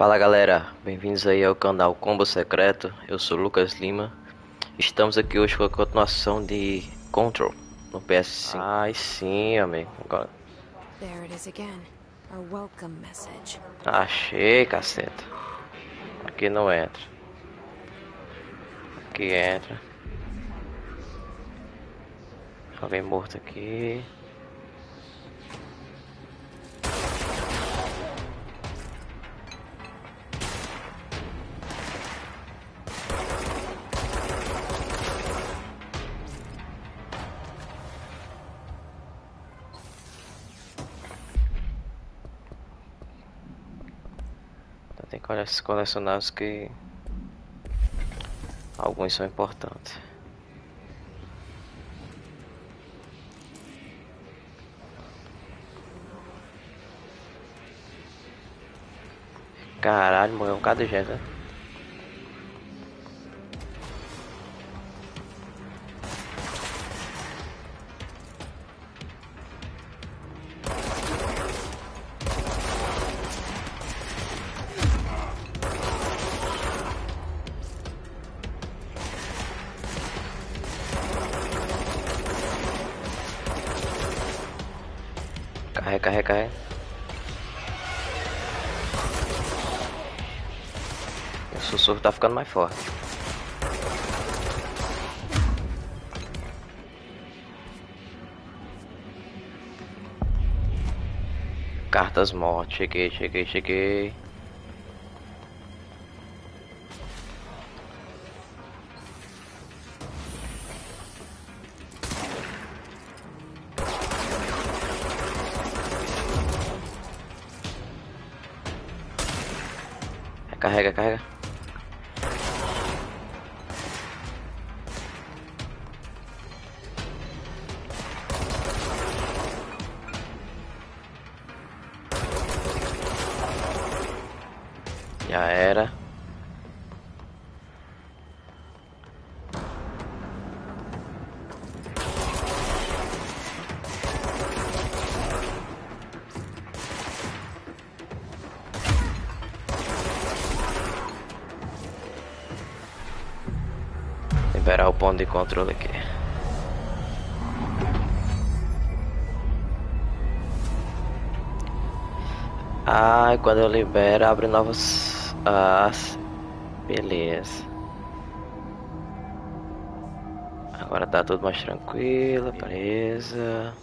Fala galera, bem-vindos aí ao canal Combo Secreto, eu sou Lucas Lima. Estamos aqui hoje com a continuação de Control no PS5 Ai sim, amigo, agora There it is again. Our welcome message. Achei, caceta. Aqui não entra. Aqui entra. Alguém morto aqui Colecionar os que alguns são importantes. Caralho, morreu um bocado de gente, né? Carrega, carrega, carrega. O sussurro tá ficando mais forte. Cartas mortes, cheguei, cheguei, cheguei. caega, caega, caega. Ponto de controle aqui. Ah, quando eu libero abre novos. Ah, beleza. Agora tá tudo mais tranquilo, beleza.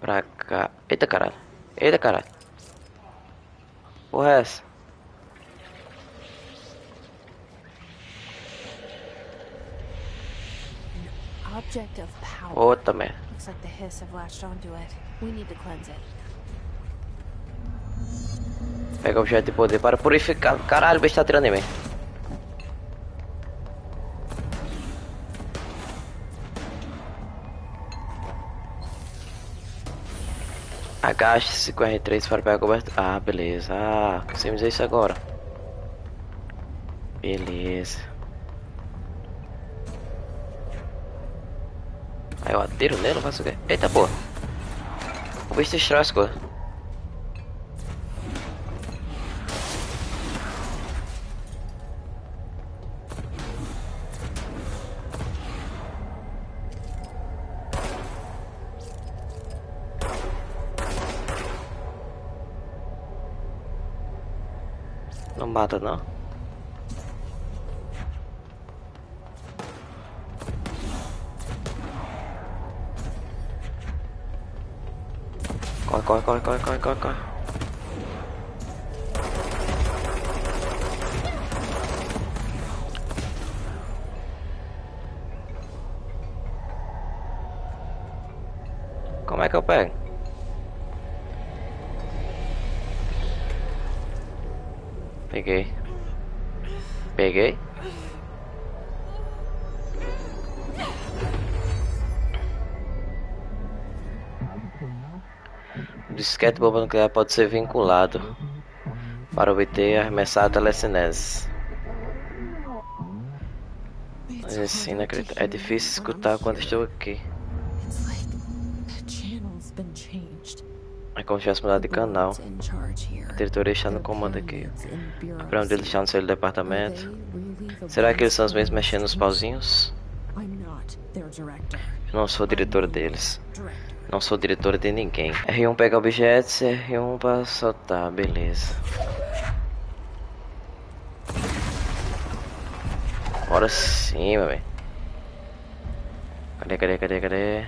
Pra cá. Eita caralho. Eita caralho. Porra é essa? Object of power. Outra merda. Looks like the hiss have latched onto it. We need to cleanse it. Pega o objeto de poder para purificar. Caralho, o bicho tá atirando em mim. Agache-se com R3 para pegar a cobertura. Ah, beleza. Ah, conseguimos isso agora. Beleza. Aí eu atiro nele, não faço o quê? Eita porra. O bicho destrói as coisas. Não mata não. coi coi coi coi coi coi. Có máy cấp bạn PG PG O disquete bomba nuclear pode ser vinculado para obter a arremessada telecinese. Mas assim. É difícil escutar quando estou aqui. É como se tivesse mudado de canal. A diretoria está no comando aqui. A prêmio dele está no seu departamento. Será que eles são os mesmos mexendo nos pauzinhos? Eu não sou diretor deles. Não sou diretor de ninguém. R1 pega objetos, R1 para soltar, beleza. Bora sim, meu bem. Cadê, cadê, cadê, cadê?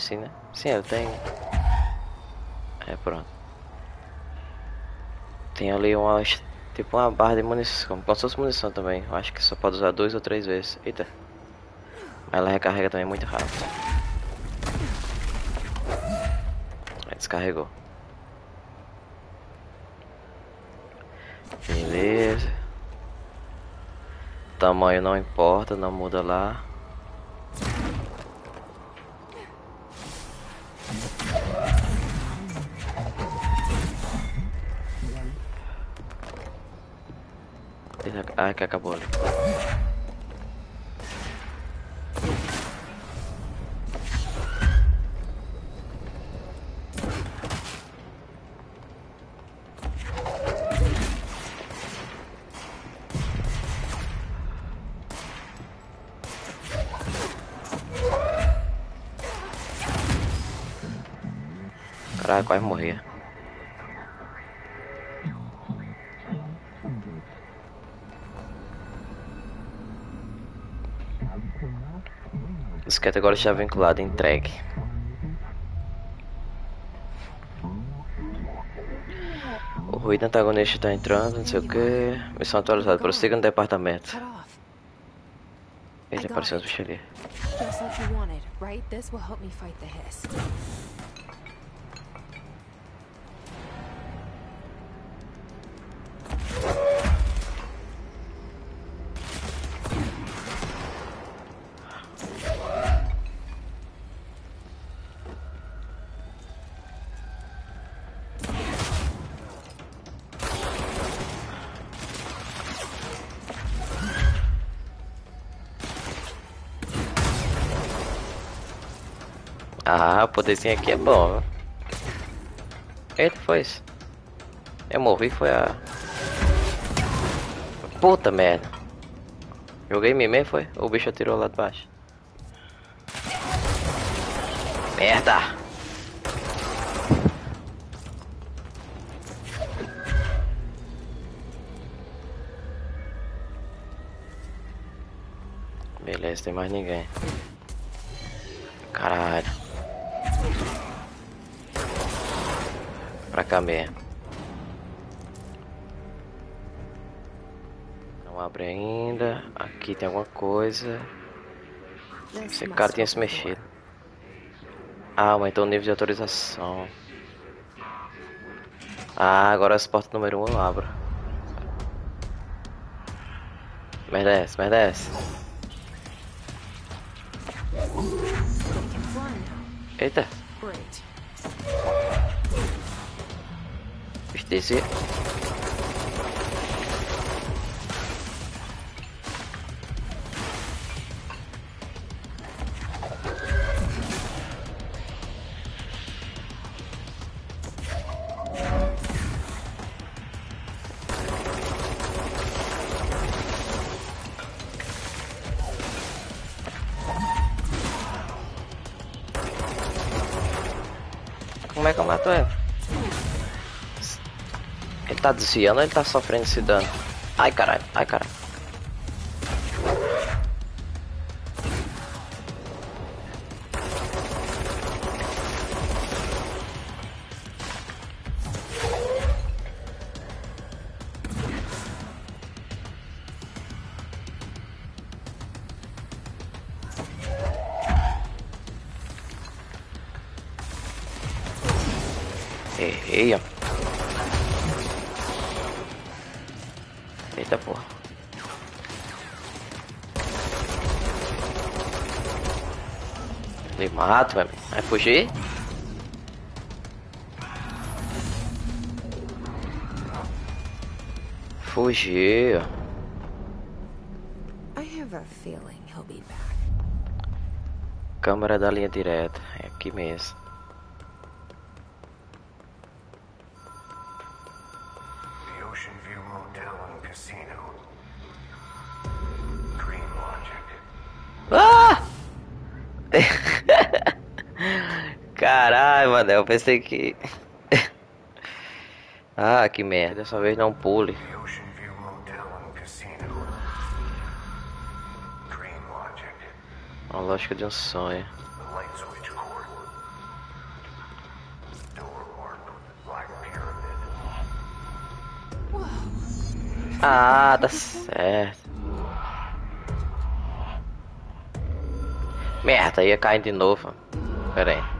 Sim, né? Sim, ele tem. É, pronto. Tem ali uma. Tipo uma barra de munição. Como se fosse munição também. Eu acho que só pode usar duas ou três vezes. Eita. Ela recarrega também muito rápido. Aí descarregou. Beleza. Tamanho não importa, não muda lá. Ah, que acabou. Caralho, quase morria. Disquete agora está vinculado, entregue. O ruído antagonista está entrando, não sei o que. Missão atualizada, prossiga no departamento. Ele apareceu as bichas ali. Ah, o poderzinho aqui é bom? Eita, foi isso. Eu morri, foi a... Puta merda. Joguei mimê, foi? O bicho atirou lá de baixo. Merda! Beleza, tem mais ninguém. Caralho. Pra cá mesmo. Não abre ainda. Aqui tem alguma coisa. Esse cara tinha se mexido. Ah, aumentou o nível de autorização. Ah, agora as portas número 1 um eu abro. Merece. Can fly now. Eita, Great. desse. Como é que eu mato ele? Tá desviando ou ele tá sofrendo esse dano? Ai caralho, ai caralho. Errei, ó. Eita porra. Me mato, velho. Vai fugir? Fugiu. I have a feeling he'll be back. Câmara da linha direta. É aqui mesmo. Caralho, mano, eu pensei que. ah, que merda, dessa vez não pule. A lógica de um sonho. Ah, tá certo. Merda, ia cair de novo. Pera aí.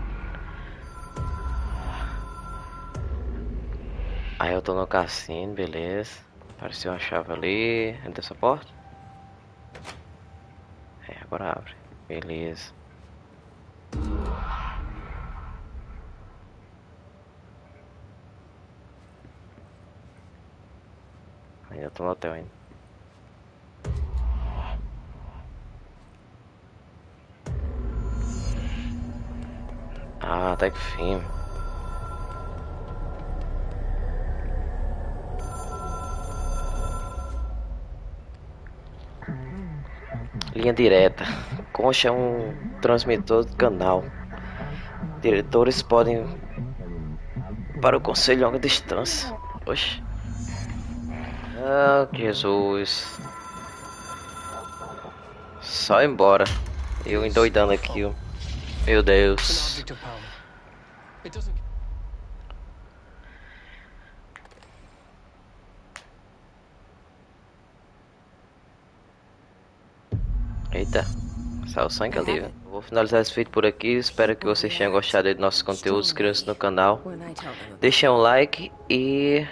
Aí eu tô no cassino, beleza. Apareceu uma chave ali. Entra essa porta? É, agora abre. Beleza. Ainda tô no hotel ainda. Ah, até que fim. Linha direta. Concha é um transmissor do canal. Diretores podem para o conselho a longa distância. Oxe. Ah, Jesus. Só embora. Eu endoidando aqui. Meu Deus. object of power. It doesn't. Eita, saiu sangue ali, velho. Vou finalizar esse vídeo por aqui. Espero que vocês tenham gostado do nosso conteúdo. Inscrevam-se no canal. Deixem um like e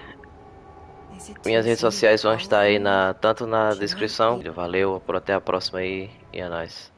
minhas redes sociais vão estar aí na, tanto na descrição. Valeu, por até a próxima aí e é nóis.